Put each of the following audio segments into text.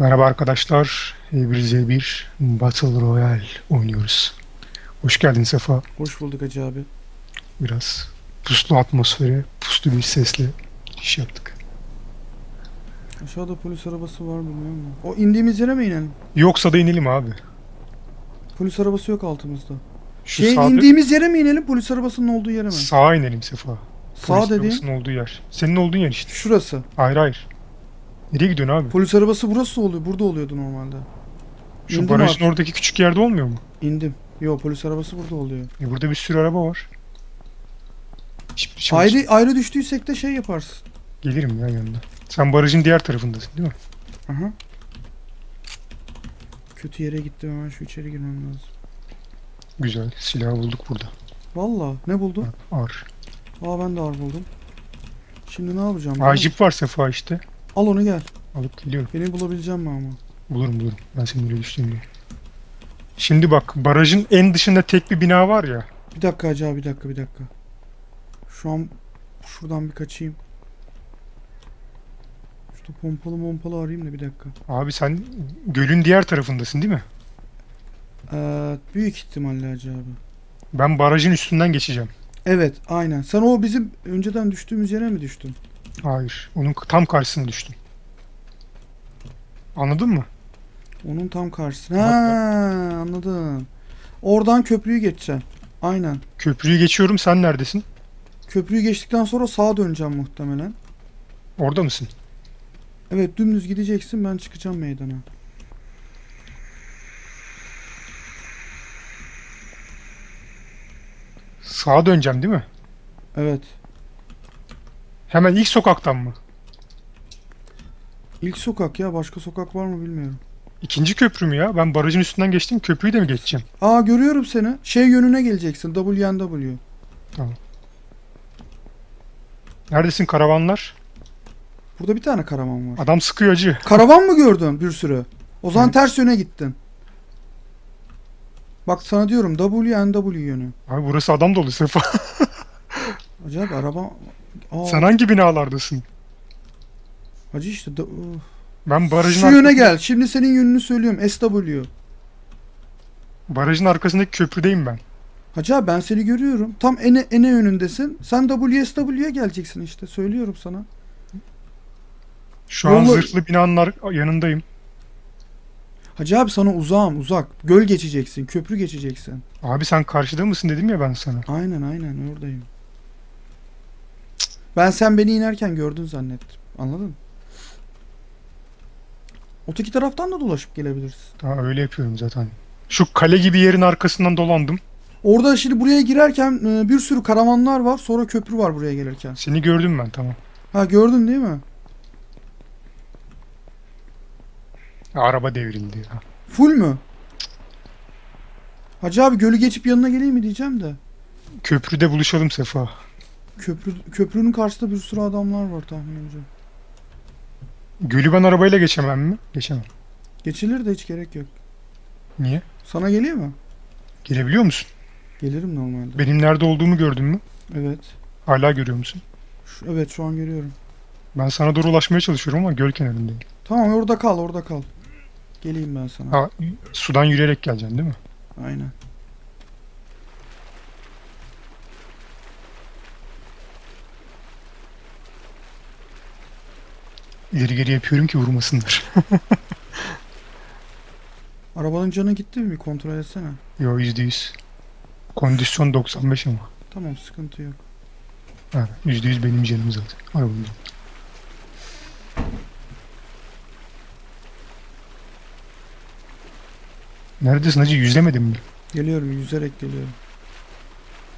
Merhaba arkadaşlar. E1Z1 Battle Royale oynuyoruz. Hoş geldin Sefa. Hoş bulduk Hacı abi. Biraz puslu atmosfere, puslu bir sesle iş yaptık. Aşağıda polis arabası var mı bilmiyorum da. O indiğimiz yere mi inelim? Yoksa da inelim abi. Polis arabası yok altımızda. Şu şey sağda, indiğimiz yere mi inelim polis arabasının olduğu yere mi? sağa inelim Sefa. Sağ Polis dediğin arabasının olduğu yer. Senin olduğun yer işte. şurası. Hayır hayır. Nereye gidiyorsun abi? Polis arabası burası oluyor. Burada oluyordu normalde. Şu indim barajın artık. oradaki küçük yerde olmuyor mu? İndim. Yo polis arabası burada oluyor. E burada bir sürü araba var. Hiçbir şey Ayrı ayrı düştüysek de şey yaparsın. Gelirim ya yanına. Sen barajın diğer tarafındasın değil mi? Aha. Kötü yere gittim hemen şu içeri girmem lazım. Güzel. Silahı bulduk burada. Valla ne buldun? Ar. Aa ben de ağır buldum. Şimdi ne yapacağım? jip var Sefa işte. Al onu gel. Alıp geliyorum. Beni bulabileceğim mi ama? Bulurum bulurum. Ben senin öyle düştüğünü. Şimdi bak barajın en dışında tek bir bina var ya. Bir dakika Hacı abi bir dakika bir dakika. Şu an şuradan bir kaçayım. Şurada pompalı pompalı arayayım da bir dakika. Abi sen gölün diğer tarafındasın değil mi? Ee, büyük ihtimalle Hacı abi. Ben barajın üstünden geçeceğim. Evet aynen. Sen o bizim önceden düştüğümüz yere mi düştün? Hayır. Onun tam karşısına düştüm. Anladın mı? Onun tam karşısına. Ha, anladım. Oradan köprüyü geçeceğim. Aynen. Köprüyü geçiyorum. Sen neredesin? Köprüyü geçtikten sonra sağa döneceğim muhtemelen. Orada mısın? Evet dümdüz gideceksin ben çıkacağım meydana. Sağa döneceğim değil mi? Evet. Hemen ilk sokaktan mı? İlk sokak ya başka sokak var mı bilmiyorum. İkinci köprü mü ya? Ben barajın üstünden geçtim. Köprüyü de mi geçeceğim? Aa görüyorum seni. Şey yönüne geleceksin. WNW. Neredesin karavanlar? Burada bir tane karavan var. Adam sıkıyor acı. Karavan mı gördün bir sürü? O zaman Hı. ters yöne gittin. Bak sana diyorum WNW yönü. Abi burası adam dolu Sefa. Acayip araba... Aa, Sen hangi binalardasın? Hacı işte. da-. Ben barajın Şu yöne arkasında- gel. Şimdi senin yönünü söylüyorum. SW. Barajın arkasındaki köprüdeyim ben. Hacı abi ben seni görüyorum. Tam ene, ene yönündesin. Sen WSW'ye geleceksin işte. Söylüyorum sana. Şu an Yolla- zırhlı binanın yanındayım. Hacı abi sana uzağım uzak. Göl geçeceksin. Köprü geçeceksin. Abi sen karşıda mısın dedim ya ben sana. Aynen aynen oradayım. Ben sen beni inerken gördün zannettim. Anladın? Öteki taraftan da dolaşıp gelebilirsin. Ha, öyle yapıyorum zaten. Şu kale gibi yerin arkasından dolandım. Orada şimdi buraya girerken e, bir sürü karavanlar var. Sonra köprü var buraya gelirken. Seni gördüm ben tamam. Ha gördün değil mi? Ya, araba devrildi ya. Full mü? Hacı abi gölü geçip yanına geleyim mi diyeceğim de. Köprüde buluşalım Sefa. Köprü köprünün karşısında bir sürü adamlar var tahminimce. Gölü ben arabayla geçemem mi? Geçemem. Geçilir de hiç gerek yok. Niye? Sana geliyor mu? Gelebiliyor musun? Gelirim normalde. Benim nerede olduğumu gördün mü? Evet. Hala görüyor musun? Şu- evet şu an görüyorum. Ben sana doğru ulaşmaya çalışıyorum ama göl kenarındayım. Tamam orada kal orada kal. Geleyim ben sana. Ha, sudan yürüyerek geleceksin değil mi? Aynen. İleri geri yapıyorum ki vurmasınlar. Arabanın canı gitti mi? Bir kontrol etsene. Yo yüzde yüz. Kondisyon 95 ama. Tamam sıkıntı yok. Ha, yüzde yüz benim canım zaten. Arabanın. Neredesin hacı? Yüzlemedin mi? Geliyorum yüzerek geliyorum.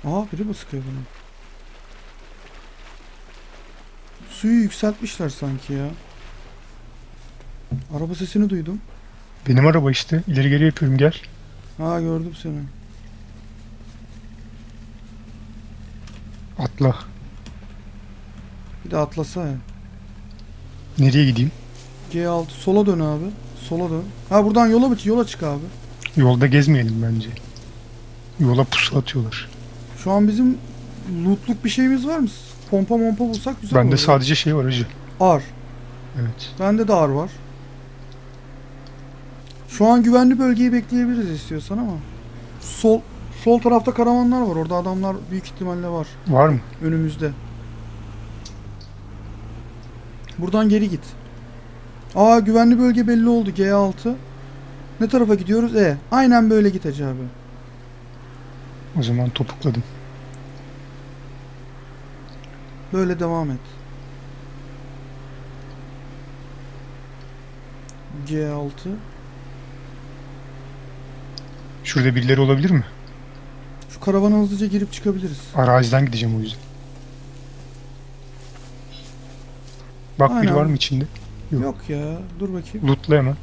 Aa biri mi sıkıyor bana? Suyu yükseltmişler sanki ya. Araba sesini duydum. Benim araba işte. İleri geri yapıyorum gel. Ha gördüm seni. Atla. Bir de atlasa ya. Nereye gideyim? G6 sola dön abi. Sola dön. Ha buradan yola bit yola çık abi. Yolda gezmeyelim bence. Yola pusu atıyorlar. Şu an bizim lootluk bir şeyimiz var mı? Pompa mompa bulsak güzel Bende olur. sadece şey var hacı. Ar. Evet. Bende de ar var. Şu an güvenli bölgeyi bekleyebiliriz istiyorsan ama. Sol sol tarafta karavanlar var. Orada adamlar büyük ihtimalle var. Var mı? Önümüzde. Buradan geri git. Aa güvenli bölge belli oldu. G6. Ne tarafa gidiyoruz? E. Aynen böyle git Hacı abi. O zaman topukladım. Böyle devam et. G6. Şurada birileri olabilir mi? Şu karavana hızlıca girip çıkabiliriz. Araziden gideceğim o yüzden. Bak biri Aynen. var mı içinde? Yok. Yok ya. Dur bakayım. Lootla hemen.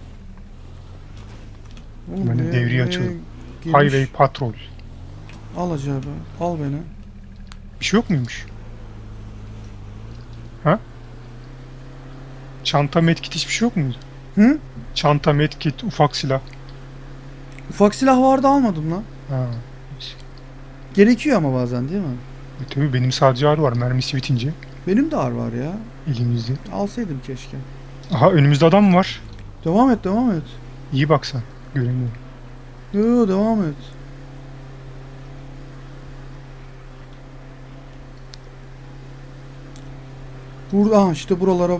Oğlum Ben de devriye açıyorum. girmiş. Highway Patrol. Al Hacı abi. Al beni. Bir şey yok muymuş? Ha? Çanta medkit hiçbir şey yok muydu? Hı? Çanta medkit, ufak silah. Ufak silah vardı almadım lan. Ha. Gerekiyor ama bazen değil mi? E tabii benim sadece ağır var mermisi bitince Benim de ağır var ya. elimizde. Alsaydım keşke. Aha önümüzde adam var. Devam et devam et. İyi baksan. Göremiyorum. Yo yo devam et. Burada aha, işte buralara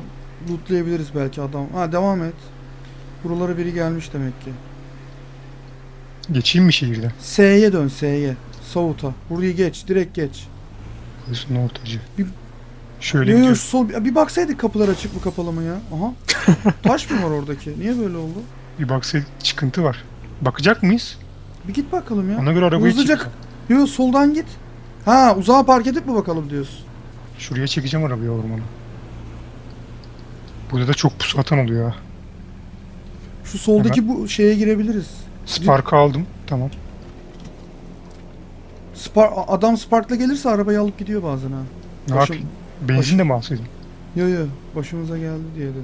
lootlayabiliriz belki adam. Ha devam et. Buralara biri gelmiş demek ki. Geçeyim mi şehirden? S'ye dön S'ye. South'a. Burayı geç. Direkt geç. Burası ne ortacı? Bir- Şöyle Yo, yo, gidiyoruz. şu sol, bir baksaydık kapılar açık mı kapalı mı ya? Aha. Taş mı var oradaki? Niye böyle oldu? Bir baksaydık çıkıntı var. Bakacak mıyız? Bir git bakalım ya. Ona göre arabayı Hızlıca çek. Yo soldan git. Ha uzağa park edip mi bakalım diyorsun? Şuraya çekeceğim arabayı ormana. Burada da çok pusu atan oluyor ha. Şu soldaki bu şeye girebiliriz. Spark'ı aldım. Tamam. Spar adam Spark'la gelirse arabayı alıp gidiyor bazen ha. Ne Başım- yapayım? Benzin de mi alsaydım? Yo yo başımıza geldi diye dedim.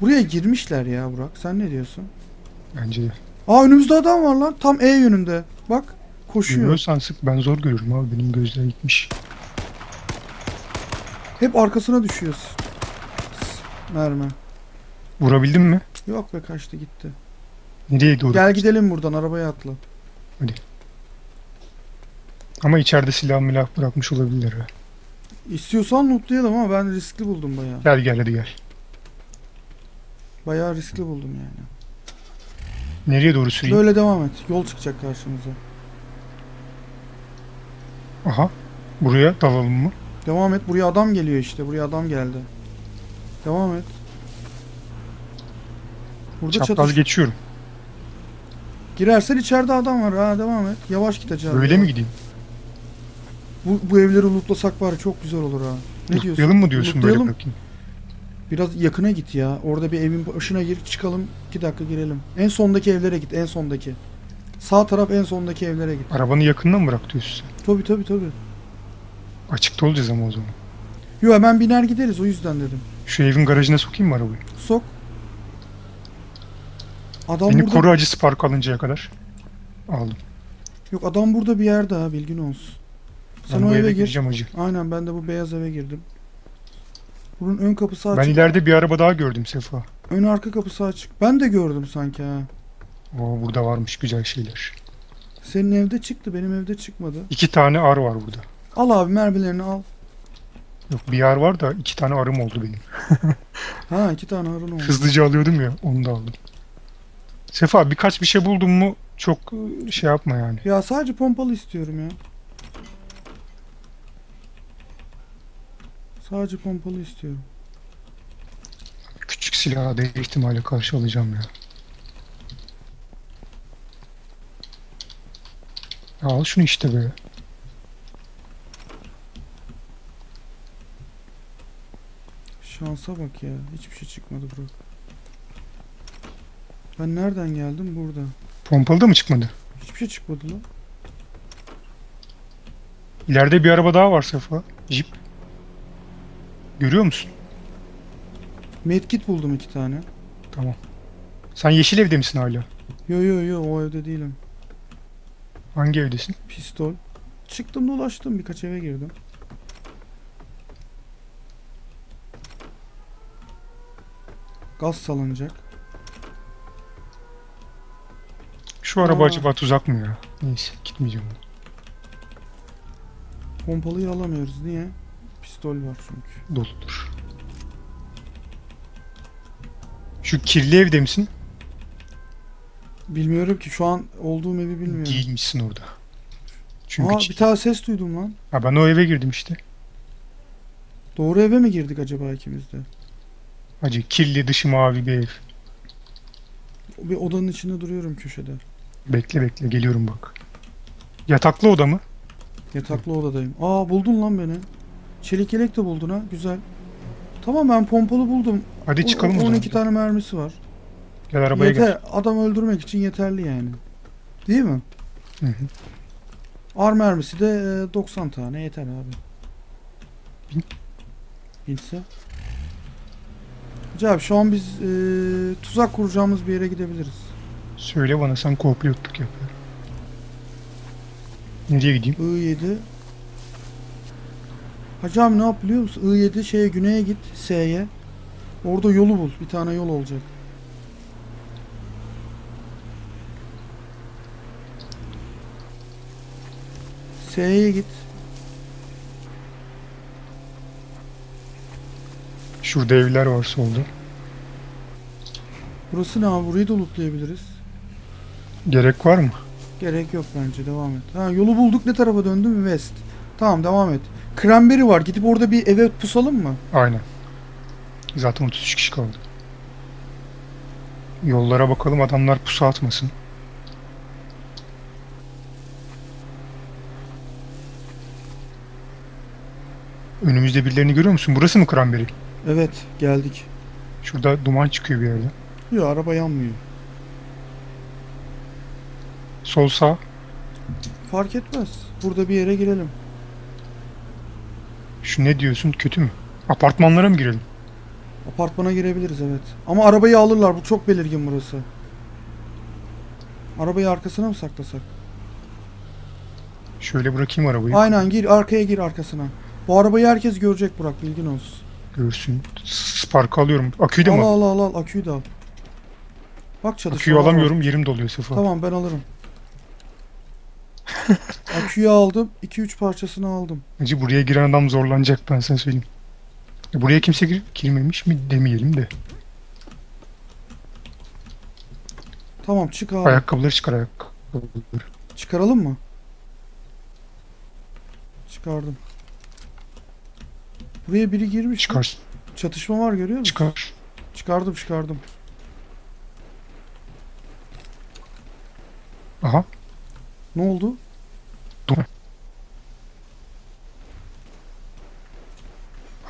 Buraya girmişler ya Burak. Sen ne diyorsun? Bence de. Aa önümüzde adam var lan. Tam E yönünde. Bak koşuyor. Görüyorsan sık ben zor görürüm abi. Benim gözler gitmiş. Hep arkasına düşüyoruz. Mermi. Vurabildin mi? Yok be kaçtı gitti. Nereye doğru? Gel gidelim buradan arabaya atla. Ama içeride silah milah bırakmış olabilirler ha. İstiyorsan lootlayalım ama ben riskli buldum bayağı. Gel gel hadi gel. Bayağı riskli buldum yani. Nereye doğru süreyim? Böyle devam et. Yol çıkacak karşımıza. Aha. Buraya dalalım mı? Devam et. Buraya adam geliyor işte. Buraya adam geldi. Devam et. Burada Çapraz çatış. geçiyorum. Girersen içeride adam var. Ha devam et. Yavaş git acaba. Böyle mi gideyim? Bu, bu evleri lootlasak var çok güzel olur ha. Ne diyorsun? Lootlayalım mı diyorsun böyle Lootlayalım. bakayım? Biraz yakına git ya. Orada bir evin başına gir çıkalım. 2 dakika girelim. En sondaki evlere git. En sondaki. Sağ taraf en sondaki evlere git. Arabanı yakından mı bırak diyorsun sen? Tabi tabi tabi. Açıkta olacağız ama o zaman. Yo hemen biner gideriz o yüzden dedim. Şu evin garajına sokayım mı arabayı? Sok. Adam Beni burada. koru acı Spark alıncaya kadar. Aldım. Yok adam burada bir yerde ha bilgin olsun. Sen Ben o eve gir. acı. Aynen ben de bu beyaz eve girdim. Bunun ön kapısı açık. Ben ileride bir araba daha gördüm Sefa. Ön arka kapısı açık. Ben de gördüm sanki ha. Oo, burada varmış güzel şeyler. Senin evde çıktı benim evde çıkmadı. İki tane ar var burada. Al abi mermilerini al. Yok bir ar var da iki tane arım oldu benim. Ha iki tane harun oldu. Hızlıca alıyordum ya onu da aldım. Sefa birkaç bir şey buldun mu çok e, şey yapma yani. Ya sadece pompalı istiyorum ya. Sadece pompalı istiyorum. Küçük silahı da ihtimalle karşı alacağım ya. Ya al şunu işte be. Şansa bak ya. Hiçbir şey çıkmadı bro. Ben nereden geldim? Burada. Pompalı da mı çıkmadı? Hiçbir şey çıkmadı lan. İleride bir araba daha var Sefa. Jeep. Görüyor musun? Medkit buldum iki tane. Tamam. Sen yeşil evde misin hala? Yo yo yo o evde değilim. Hangi evdesin? Pistol. Çıktım dolaştım birkaç eve girdim. Gaz salınacak. Şu araba Aa. acaba tuzak mı ya? Neyse gitmeyeceğim. Pompalıyı alamıyoruz. Niye? Pistol var çünkü. Doludur. Şu kirli evde misin? Bilmiyorum ki şu an olduğum evi bilmiyorum. Değilmişsin orada. Çünkü Aa bir tane ses duydum lan. ha, ben o eve girdim işte. Doğru eve mi girdik acaba ikimiz de? Hacı kirli dışı mavi bir ev. Bir odanın içinde duruyorum köşede. Bekle bekle geliyorum bak. Yataklı oda mı? Yataklı odadayım. Aa buldun lan beni. Çelik yelek de buldun ha. Güzel. Tamam ben pompalı buldum. Hadi çıkalım o o- zaman. 12 tane mermisi var. Gel arabaya Yeter. gel. Adam öldürmek için yeterli yani. Değil mi? Hı hı. Ar mermisi de e, 90 tane yeter abi. Bin. Binse. Hacı abi şu an biz e, tuzak kuracağımız bir yere gidebiliriz. Söyle bana sen co-pilotluk yap. ya. Nereye gideyim? I7 Hacı abi ne yap biliyor musun? I7 şeye güneye git S'ye. Orada yolu bul. Bir tane yol olacak. S'ye git. Şurada evler var solda. Burası ne abi? Burayı da lootlayabiliriz. Gerek var mı? Gerek yok bence. Devam et. Ha yolu bulduk. Ne tarafa döndüm? West. Tamam devam et. Cranberry var. Gidip orada bir eve pusalım mı? Aynen. Zaten 33 kişi kaldı. Yollara bakalım adamlar pusu atmasın. Önümüzde birilerini görüyor musun? Burası mı Cranberry? Evet. Geldik. Şurada duman çıkıyor bir yerden. Yok araba yanmıyor. Sol sağ. Fark etmez. Burada bir yere girelim. Şu ne diyorsun? Kötü mü? Apartmanlara mı girelim? Apartmana girebiliriz evet. Ama arabayı alırlar. Bu çok belirgin burası. Arabayı arkasına mı saklasak? Şöyle bırakayım arabayı. Aynen gir arkaya gir arkasına. Bu arabayı herkes görecek Burak bilgin olsun. Görsün. Spark alıyorum. Aküyü de Al mi? al al al aküyü de al. Bak çatışma Aküyü var. alamıyorum. Yerim doluyor Sefa. Tamam ben alırım. aküyü aldım. 2-3 parçasını aldım. Hacı buraya giren adam zorlanacak ben sana söyleyeyim. E, Buraya kimse gir- girmemiş mi demeyelim de. Tamam çık abi. Ayakkabıları çıkar ayakkabıları. Çıkaralım mı? Çıkardım. Buraya biri girmiş. mi? Çıkar. Çatışma var görüyor musun? Çıkar. Çıkardım çıkardım. Aha. Ne oldu?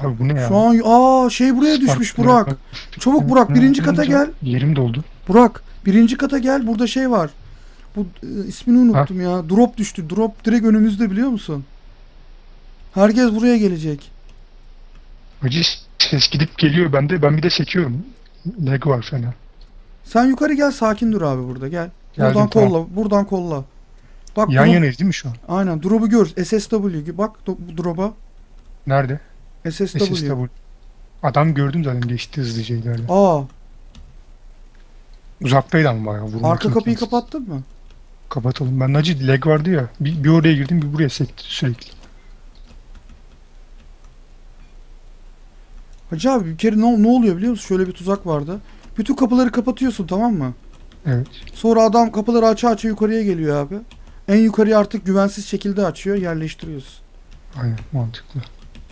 Abi bu ne ya? Şu an aa şey buraya düşmüş Spark- Burak. Çabuk Burak birinci kata gel. Yerim doldu. Burak birinci kata gel. Burada şey var. Bu e, ismini unuttum ya. Drop düştü. Drop direkt önümüzde biliyor musun? Herkes buraya gelecek. Hacı ses gidip geliyor bende. Ben bir de sekiyorum. Lag var fena. Sen yukarı gel sakin dur abi burada gel. Geldim, Buradan tamam. kolla. Buradan kolla. Bak Yan drop- yanayız değil mi şu an? Aynen drop'u gör. SSW. Bak bu drop'a. Nerede? SSW. SSW. Adam gördüm zaten geçti hızlıca ileride. Aa, Uzaktaydı ama bayağı. vurmak arka kapıyı imkansız. kapattın mı? Kapatalım. Ben acı lag vardı ya. Bir, bir oraya girdim bir buraya sekti sürekli. Hacı abi bir kere ne, ne oluyor biliyor musun? Şöyle bir tuzak vardı. Bütün kapıları kapatıyorsun tamam mı? Evet. Sonra adam kapıları aça aça yukarıya geliyor abi. En yukarıya artık güvensiz şekilde açıyor, yerleştiriyorsun. Aynen mantıklı.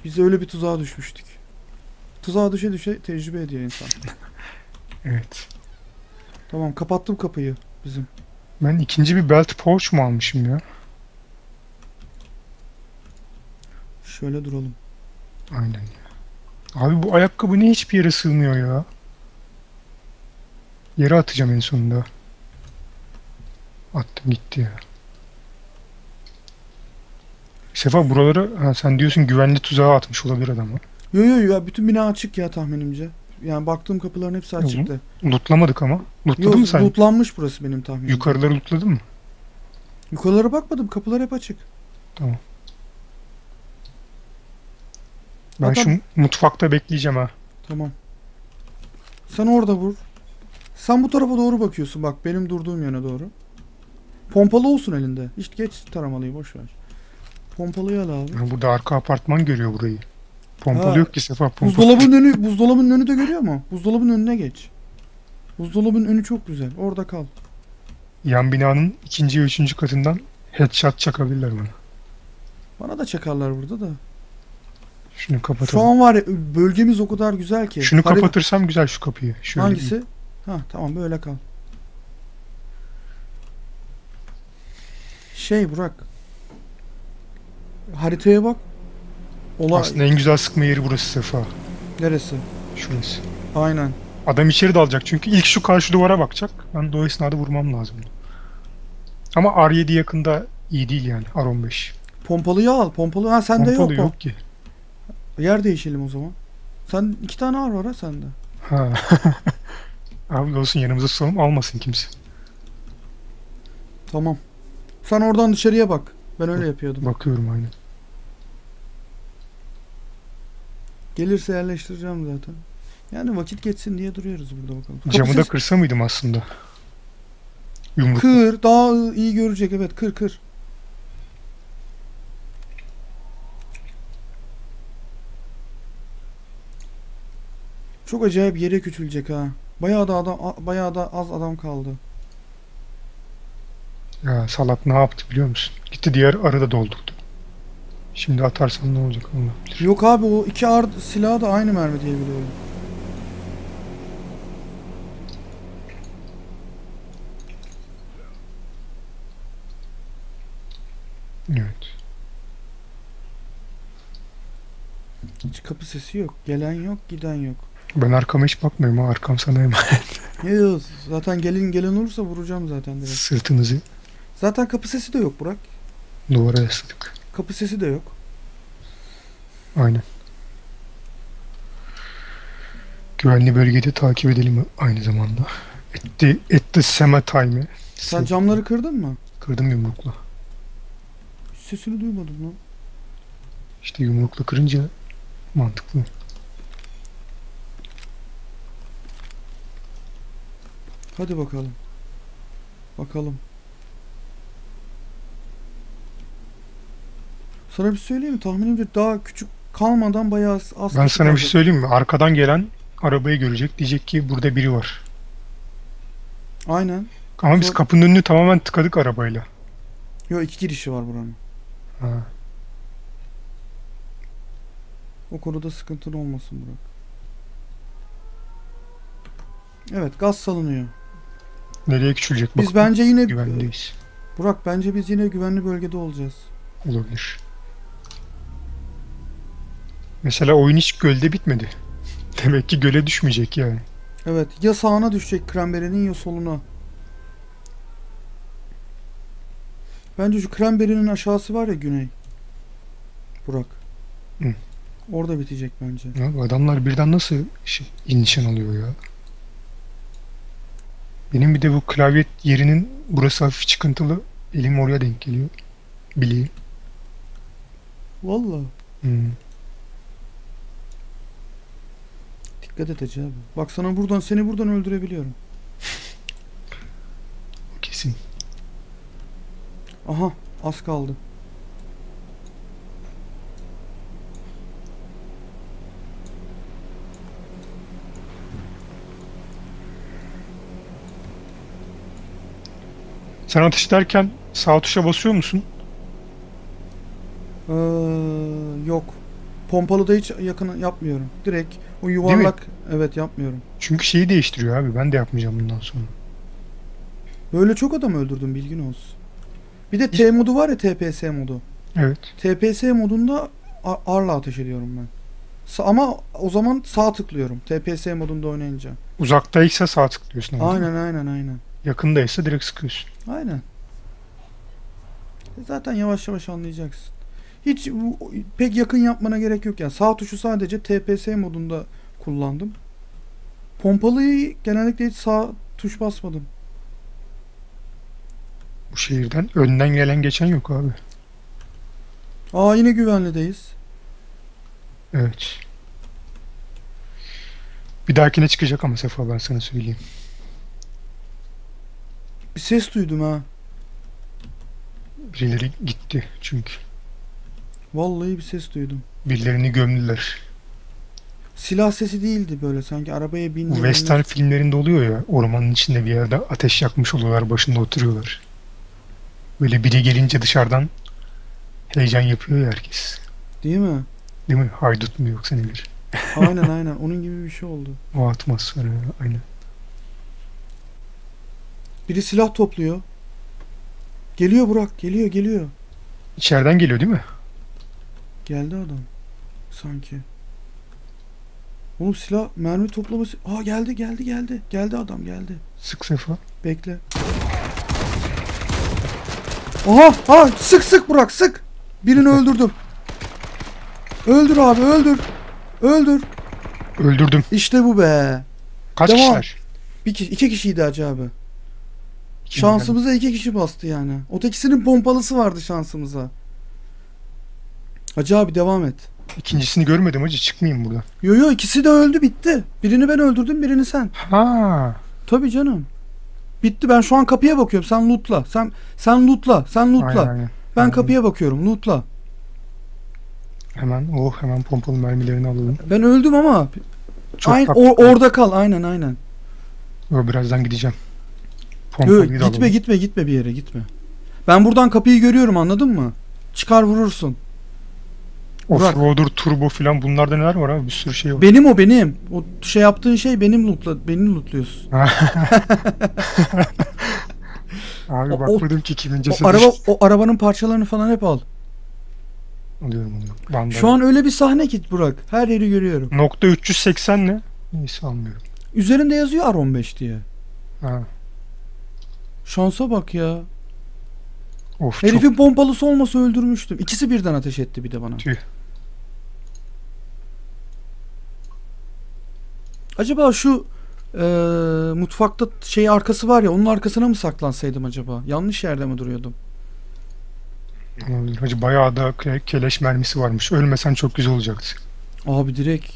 Biz öyle bir tuzağa düşmüştük. Tuzağa düşe düşe tecrübe ediyor insan. Evet. Tamam kapattım kapıyı bizim. Ben ikinci bir belt pouch mu almışım ya? Şöyle duralım. Aynen. Abi bu ayakkabı ne hiçbir yere sığmıyor ya. Yere atacağım en sonunda. Attım gitti ya. Sefa buraları ha, sen diyorsun güvenli tuzağa atmış olabilir adamı. Yo yo yo bütün bina açık ya tahminimce. Yani baktığım kapıların hepsi açıktı. Lootlamadık ama. Lootladın mı sen? lootlanmış burası benim tahminim. Yukarıları lootladın mı? Yukarılara bakmadım kapılar hep açık. Ben Adam- şu mutfakta bekleyeceğim ha. Tamam. Sen orada vur. Sen bu tarafa doğru bakıyorsun bak benim durduğum yöne doğru. Pompalı olsun elinde. Hiç geç taramalıyı boş ver. Pompalıyı al abi. Yani burada arka apartman görüyor burayı. Pompalı Ha. yok ki sefa pompalı. Buzdolabının önü buzdolabının önü de görüyor mu? Buzdolabının önüne geç. Buzdolabının önü çok güzel. Orada kal. Yan binanın ikinci ve üçüncü katından headshot çakabilirler bana. Bana da çakarlar burada da. Şunu Şu kapatalım. an var ya bölgemiz o kadar güzel ki. Şunu Harita- kapatırsam güzel şu kapıyı. Şöyle Hangisi? Ha tamam böyle kal. Şey Burak. Haritaya bak. Ola Aslında en güzel sıkma yeri burası sefa. neresi? Şurası. Aynen. Adam içeri dalacak çünkü ilk şu karşı duvara bakacak. Ben de o esnada vurmam lazım. Ama R7 yakında iyi değil yani R15. Pompalıyı al. Pompalı. Ha sende Pompalı yok. yok, o. ki. Yer değişelim o zaman. Sen iki tane ar var ha sende. Ha. Abi olsun yanımıza tutalım almasın kimse. Tamam. Sen oradan dışarıya bak. Ben öyle yapıyordum. Bakıyorum aynen. Gelirse yerleştireceğim zaten. Yani vakit geçsin diye duruyoruz burada bakalım. Camı da kırsa mıydım aslında? Yumruk. Kır. Daha iyi görecek. Evet kır kır. Çok acayip yere küçülecek ha. Bayağı da adam bayağı da az adam kaldı. Ya Salat ne yaptı biliyor musun? Gitti diğer arı da doldurdu. Şimdi atarsan ne olacak Allah bilir. Yok abi o iki ar silahı da aynı mermi diye biliyorum. Evet. Hiç kapı sesi yok. Gelen yok, giden yok. Ben arkama hiç bakmıyorum ha. Arkam sana emanet. Yok zaten gelin gelen olursa vuracağım zaten direkt. Sırtınızı Zaten kapı sesi de yok Burak. duvara yasladık. Kapı sesi de yok. Aynen. Güvenli bölgede takip edelim aynı zamanda. At the same time. Sen camları kırdın mı? Kırdım yumrukla. Sesini duymadım lan. İşte yumrukla kırınca mantıklı. Hadi bakalım. Bakalım. Sana bir şey söyleyeyim mi? Tahminimce daha küçük kalmadan bayağı az az Ben sana bir kaldı. şey söyleyeyim mi? Arkadan gelen arabayı görecek. Diyecek ki burada biri var. Aynen. Ama biz kapının önünü tamamen tıkadık arabayla. Yok iki girişi var buranın. Ha. O konuda sıkıntın olmasın Burak. Evet gaz salınıyor. Nereye küçülecek? Biz Bak, bence yine güvendeyiz. Burak bence biz yine güvenli bölgede olacağız. Olabilir. Mesela oyun hiç gölde bitmedi. Demek ki göle düşmeyecek yani. Evet ya sağına düşecek Cranberry'nin ya soluna. Bence şu Cranberry'nin aşağısı var ya güney. Burak. Hı. Orada bitecek bence. Ya adamlar birden nasıl şey, nişan alıyor ya? Benim bir de bu klavye yerinin burası hafif çıkıntılı. Elim oraya denk geliyor. Bileğim. Vallahi Hmm. dikkat et Hacı abi. Bak sana buradan seni buradan öldürebiliyorum. Kesin. Aha az kaldı. Sen ateş ederken sağ tuşa basıyor musun? Ee, yok. Pompalı da hiç yakın yapmıyorum. Direkt o yuvarlak evet yapmıyorum. Çünkü şeyi değiştiriyor abi. Ben de yapmayacağım bundan sonra. Böyle çok adam öldürdüm bilgin olsun. Bir de T modu var ya TPS modu. Evet. TPS modunda a- R'la ateş ediyorum ben. Ama o zaman sağ tıklıyorum. TPS modunda oynayınca. Uzaktaysa sağ tıklıyorsun. Aynen aynen aynen. Yakındaysa direkt sıkıyorsun. Aynen. E Zaten yavaş yavaş anlayacaksın. Hiç pek yakın yapmana gerek yok yani. Sağ tuşu sadece TPS modunda kullandım. Pompalıyı genellikle hiç sağ tuş basmadım. Bu şehirden önden gelen geçen yok abi. Aa yine güvenlideyiz. Evet. Bir dahakine çıkacak ama Sefa ben sana söyleyeyim. Bir ses duydum ha. Birileri gitti çünkü. Vallahi bir ses duydum. Birilerini gömdüler. Silah sesi değildi böyle sanki arabaya bindi. western filmlerinde oluyor ya ormanın içinde bir yerde ateş yakmış oluyorlar başında oturuyorlar. Böyle biri gelince dışarıdan heyecan yapıyor ya herkes. Değil mi? Değil mi? Haydut mu yoksa nedir? Aynen aynen onun gibi bir şey oldu. O atmosfer aynen. Biri silah topluyor. Geliyor Burak geliyor geliyor. İçeriden geliyor değil mi? Geldi adam. Sanki. Oğlum silah mermi toplaması. Aa geldi geldi geldi. Geldi adam geldi. Sık sefa. Bekle. Aha! Ha! Sık sık Burak sık. Birini öldürdüm. Öldür abi öldür. Öldür. Öldürdüm. İşte bu be. Kaç Devam. kişiler? Bir kişi, iki kişiydi. İki Şansımıza iki kişi bastı yani. Ötekisinin pompalısı vardı şansımıza. Hacı abi devam et. İkincisini görmedim hacı çıkmayayım buradan. Yo yo ikisi de öldü bitti. Birini ben öldürdüm birini sen. Ha, Tabii canım. Bitti ben şu an kapıya bakıyorum. Sen lootla. Sen sen lootla. Sen lootla. aynen aynen. Ben Aynen. kapıya bakıyorum. Lootla. Hemen oh hemen pompalı mermilerini alalım. Ben öldüm ama. Çok Aynen, or- orada kal. Aynen aynen. Yo, birazdan gideceğim. Yo, gitme alalım. gitme gitme bir yere gitme. Ben buradan kapıyı görüyorum anladın mı? Çıkar vurursun. Offroader, turbo filan bunlarda neler var abi bir sürü şey var. Benim o benim. O şey yaptığın şey benim lootla. Beni lootluyorsun. Abi O- bakmadım ki kimin O cesedi. araba o arabanın parçalarını falan hep al. Alıyorum alıyorum. De Şu an öyle bir sahne ki Burak. Her yeri görüyorum. Nokta 380 ne? Neyse almıyorum. Üzerinde yazıyor R15 diye. Ha. Şansa bak ya. Of Herifin pompalısı olmasa öldürmüştüm. İkisi birden ateş etti bir de bana. Tüh. Acaba şu eee, mutfakta şey arkası var ya onun arkasına mı saklansaydım acaba? Yanlış yerde mi duruyordum? çok olabilir. Hacı bayağı da ke- keleş mermisi varmış. Ölmesen çok güzel olacaktı. Abi direkt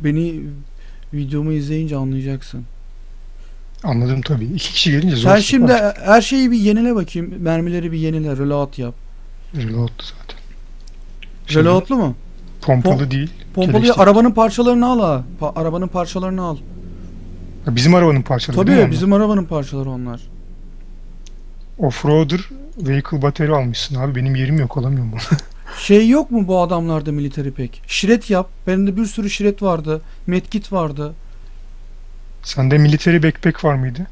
beni videomu izleyince anlayacaksın. Anladım tabii. İki kişi gelince zor. Sen şimdi her şeyi bir yenile bakayım. Mermileri bir yenile. Reload yap. Reload'du zaten. Şimdi Reloadlu mu? Pompalı Pom- değil. Pompalı keleşli. arabanın parçalarını al ha. Pa- arabanın parçalarını al. Ha, Bizim arabanın parçaları değil mi Tabii bizim arabanın parçaları onlar. Offroader vehicle battery almışsın abi. Benim yerim yok alamıyorum bunu. Şey yok mu bu adamlarda military pek? Şiret yap. Bende bir sürü şiret vardı. Medkit vardı. Sende military backpack var mıydı?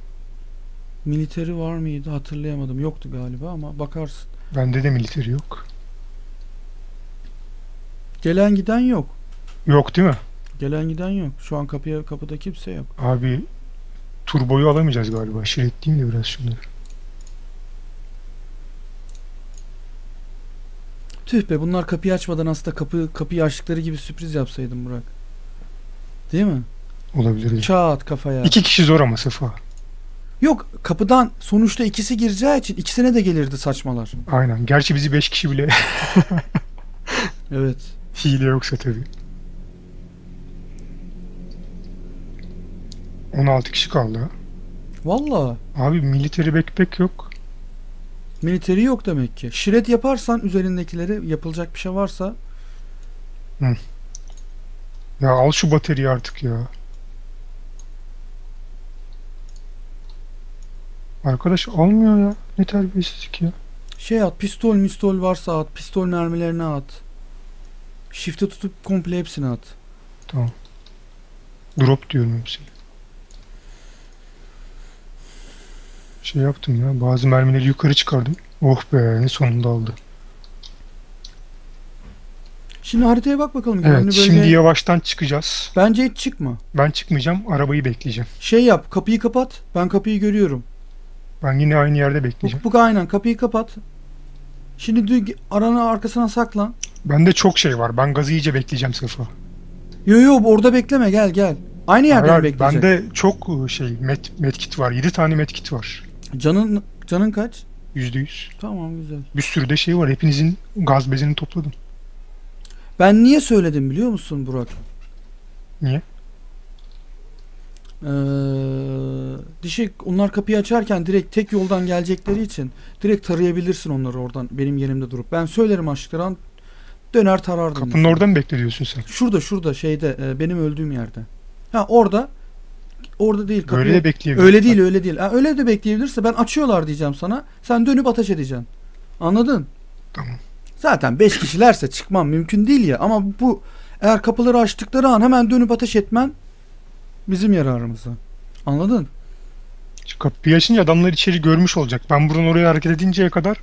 Military var mıydı hatırlayamadım. Yoktu galiba ama bakarsın. Bende de military yok. Gelen giden yok. Yok değil mi? Gelen giden yok. Şu an kapıya kapıda kimse yok. Abi turboyu alamayacağız galiba. Şiretleyeyim de biraz şunları. Tüh be bunlar kapıyı açmadan aslında kapı kapıyı açtıkları gibi sürpriz yapsaydım Burak. Değil mi? Olabilir. Çat kafaya. İki kişi zor ama Sefa. Yok kapıdan sonuçta ikisi gireceği için ikisine de gelirdi saçmalar. Aynen. Gerçi bizi beş kişi bile Evet. hile yoksa tabii. 16 kişi kaldı. Valla. Abi military backpack yok. Military yok demek ki. Şiret yaparsan üzerindekileri yapılacak bir şey varsa Ya al şu bataryayı artık ya. Arkadaş almıyor ya. Ne terbiyesizlik ya. şey at pistol mistol varsa at pistol mermilerini at. Shift'e tutup komple hepsini at. Drop diyorum hepsini. Şey yaptım ya. Bazı mermileri yukarı çıkardım. Oh be ne sonunda aldı. Şimdi haritaya bak bakalım. Evet şimdi bölge- yavaştan çıkacağız. Bence hiç çıkma. Ben çıkmayacağım. Arabayı bekleyeceğim. Şey yap kapıyı kapat. Ben kapıyı görüyorum. Ben yine aynı yerde bekleyeceğim. bu aynen kapıyı kapat. Şimdi dü- arana arkasına saklan. Bende çok şey var. Ben gazı iyice bekleyeceğim Sefa. Yo yo orada bekleme gel gel. Aynı yerden Hayır, bekleyecek. bende çok şey met, medkit var. 7 tane medkit var. Canın canın kaç? %100. Tamam güzel. Bir sürü de şey var. Hepinizin gaz bezini topladım. Ben niye söyledim biliyor musun Burak? Niye? Ee, dişi onlar kapıyı açarken direkt tek yoldan gelecekleri için direkt tarayabilirsin onları oradan benim yerimde durup. Ben söylerim aşkları an döner tarardım. Kapının mesela. orada mı bekliyorsun sen? Şurada şurada şeyde e, benim öldüğüm yerde. Ha orada orada değil kapıyı. Böyle de bekleyebilirsin. Öyle değil öyle değil. Ha, öyle de bekleyebilirse ben açıyorlar diyeceğim sana. Sen dönüp ateş edeceksin. Anladın? Tamam. Zaten 5 kişilerse çıkmam mümkün değil ya. Ama bu eğer kapıları açtıkları an hemen dönüp ateş etmen bizim yararımıza. Anladın? Şu Kapıyı açınca adamlar içeri görmüş olacak. Ben buradan oraya hareket edinceye kadar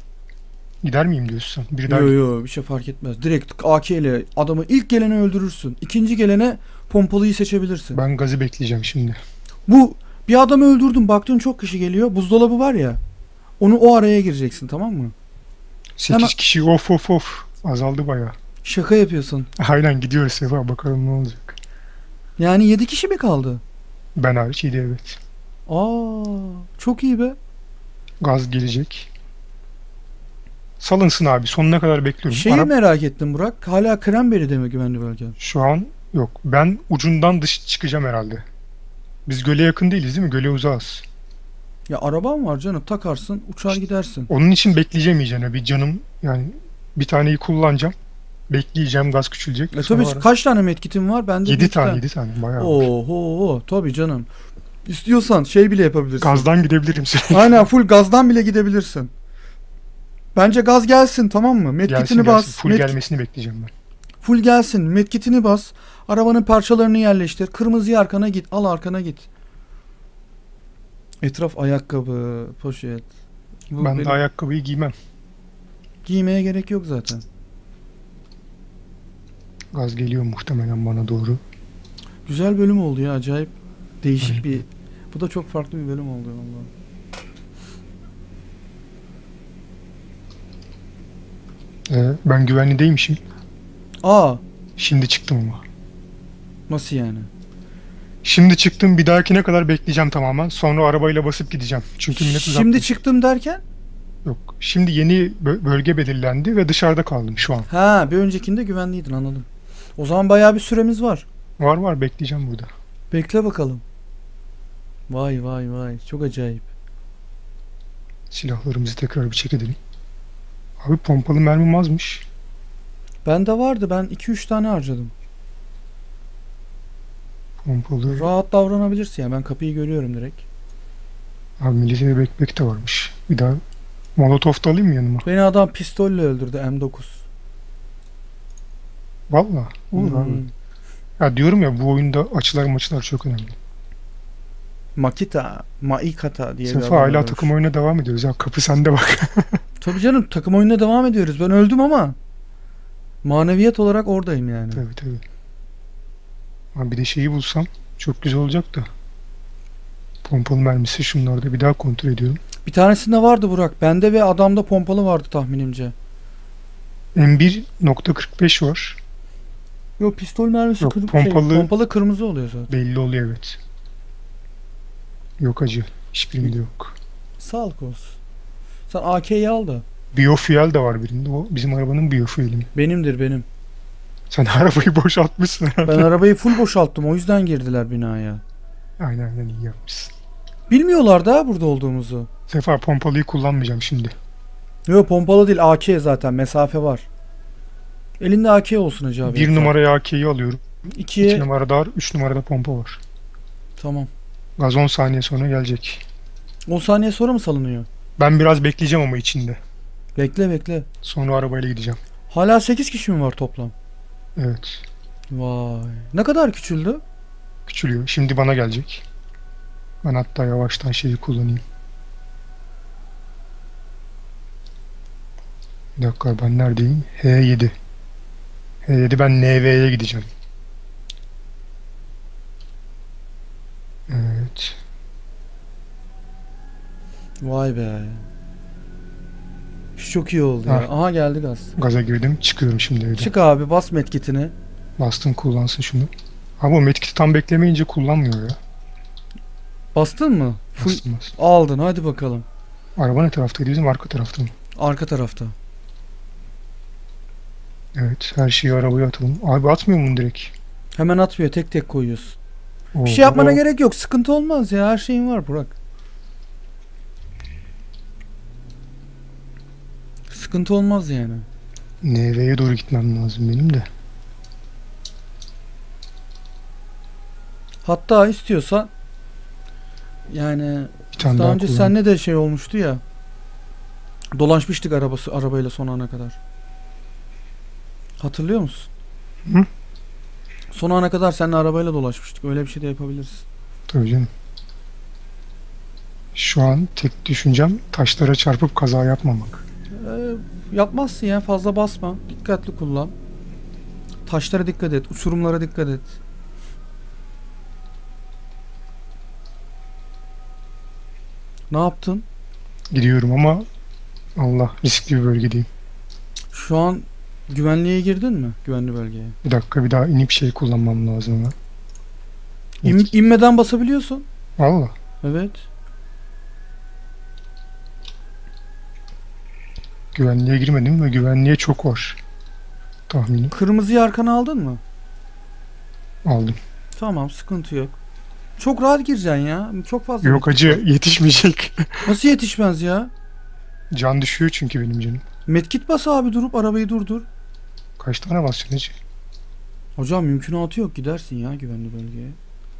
gider miyim diyorsun? Bir daha Yo yo bir şey fark etmez. Direkt AK ile adamı ilk gelene öldürürsün. İkinci gelene pompalıyı seçebilirsin. ben gazı bekleyeceğim şimdi. Bu bir adamı öldürdün baktın çok kişi geliyor. Buzdolabı var ya. Onu o araya gireceksin tamam mı? 8 Hemen- kişi of of of. Azaldı bayağı. Şaka yapıyorsun. Aynen gidiyoruz Sefa bakalım ne olacak. Yani 7 kişi mi kaldı? Ben hariç iyiydi evet. Aa, çok iyi be. Gaz gelecek. Salınsın abi sonuna kadar bekliyorum. Şeyi Arap merak ettim Burak. Hala Cranberry'de mi güvenli bölge? şu an yok. Ben ucundan dış çıkacağım herhalde. Biz göle yakın değiliz değil mi? Göle uzağız. Ya araban var canım takarsın uçar gidersin. Onun için bekleyeceğim iyicene. Bir canım yani bir taneyi kullanacağım. Bekleyeceğim gaz küçülecek. E Sonra tabii kaç tane medkitin var? Bende 7 bir iki tane 7 tane bayağı. Oho tabii canım. İstiyorsan şey bile yapabilirsin. Gazdan gidebilirim sen. Aynen full gazdan bile gidebilirsin. Bence gaz gelsin tamam mı? Medkitini bas. gelsin. Full med- gelmesini bekleyeceğim ben. full gelsin. Medkitini bas. Arabanın parçalarını yerleştir. Kırmızı arkana git. Al arkana git. Etraf ayakkabı, poşet. Bu Ben benim- de ayakkabıyı giymem. giymeye gerek yok zaten. Gaz geliyor muhtemelen bana doğru. Güzel bölüm oldu ya acayip. Değişik Aynen. bir. Bu da çok farklı bir bölüm oldu vallahi. Ee, ben güvenlideymişim. Aa, Şimdi çıktım ama. nasıl yani? Şimdi çıktım bir dahakine kadar bekleyeceğim tamamen. Sonra arabayla basıp gideceğim. Çünkü millet Şimdi uzakmış. çıktım derken? Yok. Şimdi yeni bö- bölge belirlendi ve dışarıda kaldım şu an. Ha, bir öncekinde güvenliydin anladım. O zaman bayağı bir süremiz var. Var var bekleyeceğim burada. Bekle bakalım. Vay vay vay çok acayip. Silahlarımızı tekrar bir çek edelim. Abi pompalı mermim azmış. Bende vardı ben 2-3 tane harcadım. Pompalı. Rahat davranabilirsin ya ben kapıyı görüyorum direkt. Abi millete bir backpack de varmış. Bir daha Molotov da alayım mı yanıma? Beni adam pistolle öldürdü M9. Valla. Olur Hmm. abi. Ya diyorum ya bu oyunda açılar maçılar çok önemli. Makita, Maikata diye bir Sefa adam hala varmış. takım oyuna devam ediyoruz. Ya kapı sende bak. Tabii canım takım oyununa devam ediyoruz. Ben öldüm ama maneviyat olarak oradayım yani. tabii tabii. Abi bir de şeyi bulsam çok güzel olacak da. Pompalı mermisi şunlarda bir daha kontrol ediyorum. Bir tanesinde vardı Burak. Bende ve adamda pompalı vardı tahminimce. M1.45 var. Yok pistol mermisi Yok, kır- pompalı- şey, pompalı kırmızı oluyor zaten. Belli oluyor evet. Yok acı. Hiçbirinde yok. Sağlık olsun. Sen AK'yi al da. Biofuel de var birinde. O bizim arabanın biofueli mi? Benimdir benim. Sen arabayı boşaltmışsın herhalde. Ben arabayı full boşalttım. O yüzden girdiler binaya. Aynen aynen iyi yapmışsın. Bilmiyorlar da burada olduğumuzu. Sefa pompalıyı kullanmayacağım şimdi. Yok pompalı değil AK zaten mesafe var. Elinde AK olsun Hacı abi. bir numaraya AK'yi alıyorum. İkiye İki numarada var. Üç numarada pompa var. tamam. Gaz 10 saniye sonra gelecek. 10 saniye sonra mı salınıyor? Ben biraz bekleyeceğim ama içinde. Bekle bekle. Sonra arabayla gideceğim. Hala 8 kişi mi var toplam? Evet. Vay. Ne kadar küçüldü? Küçülüyor. Şimdi bana gelecek. Ben hatta yavaştan şeyi kullanayım. Bir dakika ben neredeyim? H7. H7 ben NV'ye gideceğim. Evet. Vay be. Şu çok iyi oldu ya. Ha. Aha geldi gaz. Gaza girdim. Çıkıyorum şimdi evden. Çık abi bas medkitini. Bastım kullansın şunu. Ama o medkiti tam beklemeyince kullanmıyor ya. Bastın mı? Full Bastım bastım. aldın hadi bakalım. Araba ne taraftaydı bizim arka tarafta mı? Arka tarafta. Evet her şeyi arabaya atalım. Abi atmıyor mu direkt? Hemen atmıyor tek tek koyuyorsun. Bir şey yapmana Oo, gerek yok. Sıkıntı olmaz ya. Her şeyin var Burak. Sıkıntı olmaz yani. NV'ye doğru gitmem lazım benim de. Hatta istiyorsan yani daha önce kullan. seninle de şey olmuştu ya. Dolaşmıştık arabası arabayla son ana kadar. Hatırlıyor musun? Hı? Son ana kadar seninle arabayla dolaşmıştık. Öyle bir şey de yapabiliriz. Tabii canım. Şu an tek düşüncem taşlara çarpıp kaza yapmamak. Ee, yapmazsın ya fazla basma. Dikkatli kullan. Taşlara dikkat et. Uçurumlara dikkat et. Ne yaptın? Gidiyorum ama Allah riskli bir bölgedeyim. Şu an güvenliğe girdin mi? Güvenli bölgeye. Bir dakika bir daha inip şey kullanmam lazım hemen. İn, inmeden basabiliyorsun. Valla. Evet. Güvenliğe girmedim ve güvenliğe çok var. Tahminim. Kırmızıyı arkana aldın mı? Aldım. Tamam sıkıntı yok. Çok rahat gireceksin ya. Çok fazla. Yok acı yetişmeyecek. Nasıl yetişmez ya? Can düşüyor çünkü benim canım. Medkit bas abi durup arabayı durdur. Kaç tane basacaksın acı? Hocam mümkünatı yok gidersin ya güvenli bölgeye.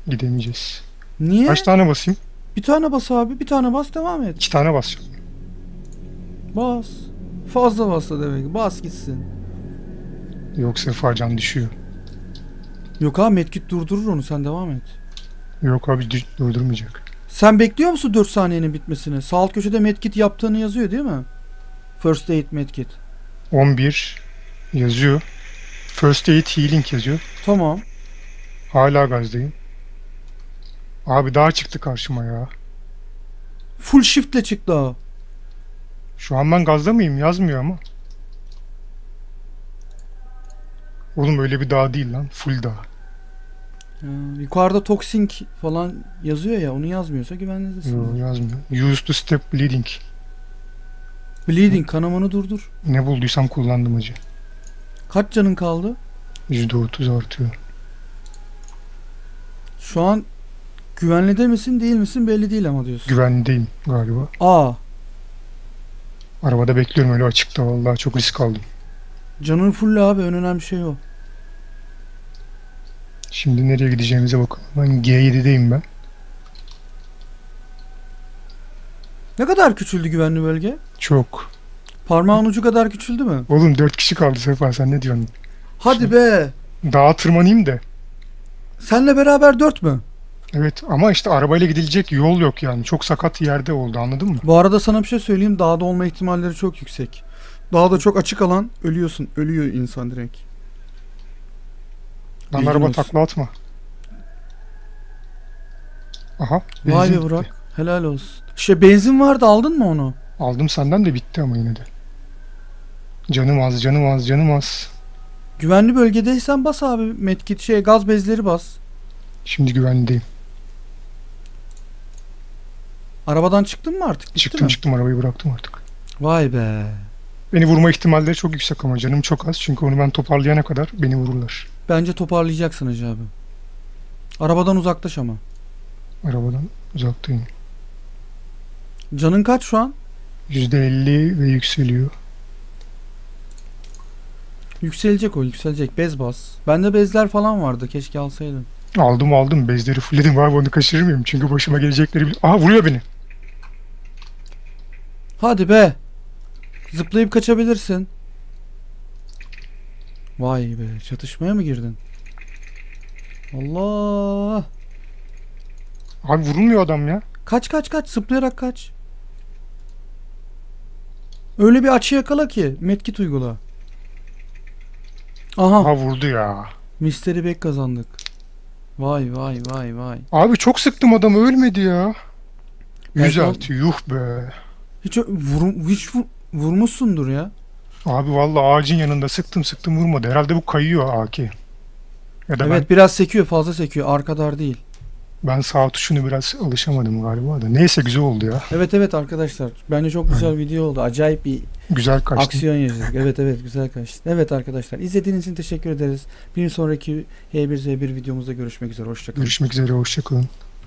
Gidemeyeceğiz. Niye? Kaç tane basayım? Bir tane bas abi bir tane bas devam et. İki tane basacağım. Bas. Fazla bas da demek. Bas gitsin. Yoksa Sefa can düşüyor. Yok abi medkit durdurur onu sen devam et. Yok abi dü- durdurmayacak. Sen bekliyor musun 4 saniyenin bitmesini? Sağ alt köşede medkit yaptığını yazıyor değil mi? First aid medkit. 11 yazıyor. First aid healing yazıyor. Tamam. Hala gazdayım. Abi daha çıktı karşıma ya. Full shiftle çık daha. Şu an ben gazda mıyım? Yazmıyor ama. Oğlum öyle bir dağ değil lan. Full dağ. Ha, yukarıda toxink falan yazıyor ya onu yazmıyorsa güvenlidesin. Yo, yazmıyor. Use to step bleeding. Bleeding kanamanı durdur. Ne bulduysam kullandım acı. Kaç canın kaldı? %30 artıyor. Şu an güvenlide misin değil misin belli değil ama diyorsun. Güvendeyim galiba. Aa Arabada bekliyorum öyle açıkta vallahi çok risk aldım. canın full abi en önemli şey o. Şimdi nereye gideceğimize bakalım. Ben G7'deyim ben. Ne kadar küçüldü güvenli bölge? Çok. Parmağın ucu kadar küçüldü mü? Oğlum 4 kişi kaldı Sefa sen ne diyorsun? Hadi be. Dağa tırmanayım da. Senle beraber dört mü? Evet ama işte arabayla gidilecek yol yok yani. Çok sakat yerde oldu anladın mı? Bu arada sana bir şey söyleyeyim. Dağda olma ihtimalleri çok yüksek. Dağda çok açık alan ölüyorsun. Ölüyor insan direkt. Lan araba olsun. takla atma. Aha. Vay be bitti. Burak. Helal olsun. İşte benzin vardı aldın mı onu? Aldım senden de bitti ama yine de. Canım az, canım az, canım az. Güvenli bölgedeysen bas abi. Medkit şey gaz bezleri bas. Şimdi güvendeyim. Arabadan çıktın mı artık? Bitti çıktım mi? çıktım arabayı bıraktım artık. Vay be. Beni vurma ihtimalleri çok yüksek ama canım çok az. Çünkü onu ben toparlayana kadar beni vururlar. Bence toparlayacaksın Hacı abi. Arabadan uzaklaş ama. Arabadan uzaktayım. Canın kaç şu an? %50 ve yükseliyor. Yükselecek o yükselecek. Bez bas. Bende bezler falan vardı. Keşke alsaydın. Aldım aldım bezleri fullledim abi onu kaçırır mıyım? Çünkü başıma gelecekleri bil- Aha vuruyor beni. Hadi be. Zıplayıp kaçabilirsin. Vay be. Çatışmaya mı girdin? Allah. Abi vurulmuyor adam ya. Kaç kaç kaç. Zıplayarak kaç. Öyle bir açı yakala ki. Medkit uygula. Aha. Aha vurdu ya. Mystery Bag kazandık. Vay vay vay vay. Abi çok sıktım adamı ölmedi ya. Belki o- 106 yuh be. Hiç vur, hiç vur- vurmuşsundur ya. Abi vallahi ağacın yanında sıktım sıktım vurmadı. Herhalde bu kayıyor AK. Ya da Evet biraz sekiyor fazla sekiyor. Arkadar değil. Ben sağ tuşunu biraz alışamadım galiba da. Neyse güzel oldu ya. Evet evet arkadaşlar. Bence çok güzel video oldu. Acayip bir Güzel kaçtı. aksiyon yaşadık. Evet evet güzel kaçtı. Evet arkadaşlar izlediğiniz için teşekkür ederiz. Bir sonraki H1Z1 videomuzda görüşmek üzere. Hoşçakalın. Görüşmek üzere. Hoşçakalın.